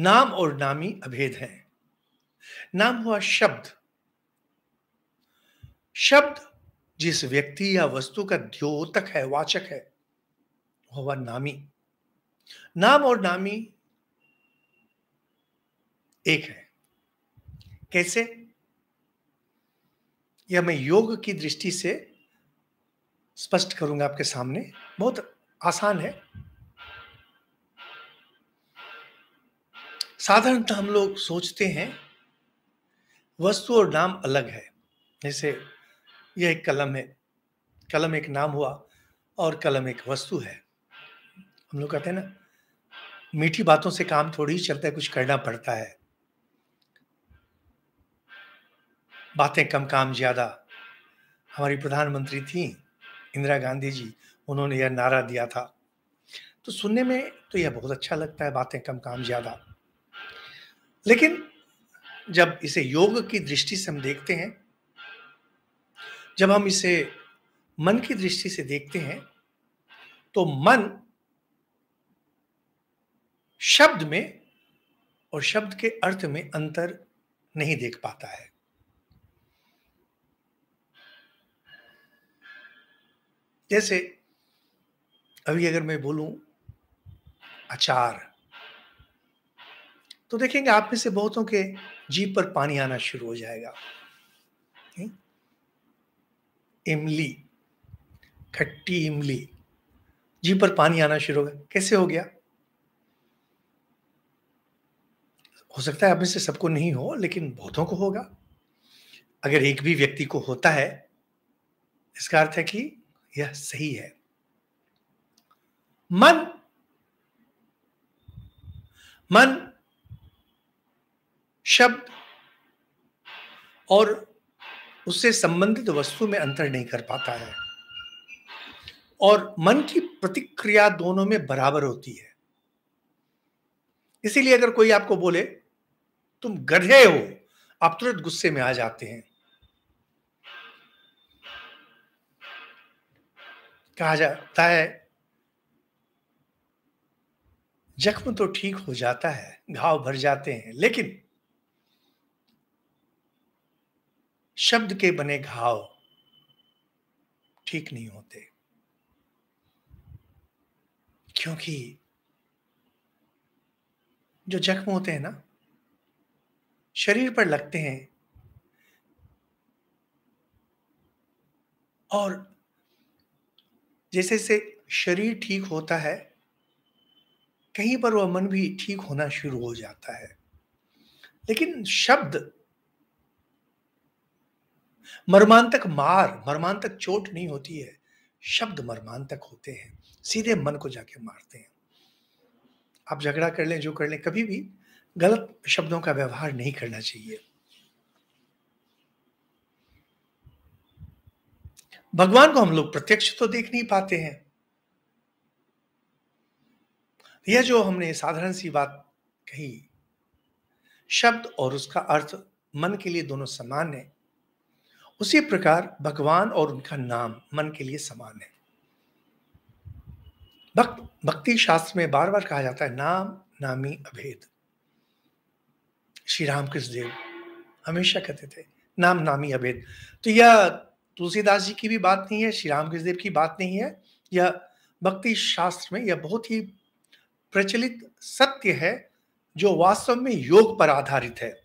नाम और नामी अभेद हैं। नाम हुआ शब्द। शब्द जिस व्यक्ति या वस्तु का द्योतक है, वाचक है, वह नामी। नाम और नामी एक है। कैसे? यह मैं योग की दृष्टि से स्पष्ट करूँगा आपके सामने। बहुत आसान है। साधारणतः हम लोग सोचते हैं, वस्तु और नाम अलग है। जैसे यह एक कलम है, कलम एक नाम हुआ और कलम एक वस्तु है। हम लोग कहते हैं ना, मीठी बातों से काम थोड़ी ही चलता है, कुछ करना पड़ता है। बातें कम, काम ज़्यादा। हमारी प्रधानमंत्री थी, इंदिरा गांधी जी, उन्होंने यह नारा दिया था। तो सुनने में तो यह बहुत अच्छा लगता है, बातें कम, काम ज़्यादा। लेकिन जब इसे योग की दृष्टि से हम देखते हैं, जब हम इसे मन की दृष्टि से देखते हैं तो मन शब्द में और शब्द के अर्थ में अंतर नहीं देख पाता है। जैसे अभी अगर मैं बोलूँ, अचार। तो देखेंगे आप में से बहुतों के जीप पर पानी आना शुरू हो जाएगा। इमली, खट्टी इमली जीप पर पानी आना शुरू हो गया। कैसे हो गया? हो सकता है आप में से सबको नहीं हो, लेकिन बहुतों को होगा। अगर एक भी व्यक्ति को होता है, इसका अर्थ है कि यह सही है। मन मन शब्द और उससे संबंधित वस्तु में अंतर नहीं कर पाता है। और मन की प्रतिक्रिया दोनों में बराबर होती है। इसीलिए अगर कोई आपको बोले, तुम गधे हो, आप तुरंत गुस्से में आ जाते हैं। कहा जाता है, जख्म तो ठीक हो जाता है, घाव भर जाते हैं, लेकिन शब्द के बने घाव ठीक नहीं होते। क्योंकि जो जख्म होते हैं ना, शरीर पर लगते हैं। और जैसे जैसे शरीर ठीक होता है, कहीं पर वह मन भी ठीक होना शुरू हो जाता है। लेकिन शब्द मर्मांतक मार, मर्मांतक चोट नहीं होती है। शब्द मर्मांतक होते हैं। सीधे मन को जाके मारते हैं। आप झगड़ा कर लें, जो कर लें, कभी भी गलत शब्दों का व्यवहार नहीं करना चाहिए। भगवान को हम लोग प्रत्यक्ष तो देख नहीं पाते हैं। यह जो हमने साधारण सी बात कही, शब्द और उसका अर्थ मन के लिए दोनों समान है। उसी प्रकार भगवान और उनका नाम मन के लिए समान है। भक्त, भक्ति शास्त्र में बार बार कहा जाता है, नाम नामी अभेद। श्री रामकृष्ण देव हमेशा कहते थे, नाम नामी अभेद। तो यह तुलसीदास जी की भी बात नहीं है, श्री रामकृष्ण देव की बात नहीं है। यह भक्ति शास्त्र में यह बहुत ही प्रचलित सत्य है, जो वास्तव में योग पर आधारित है।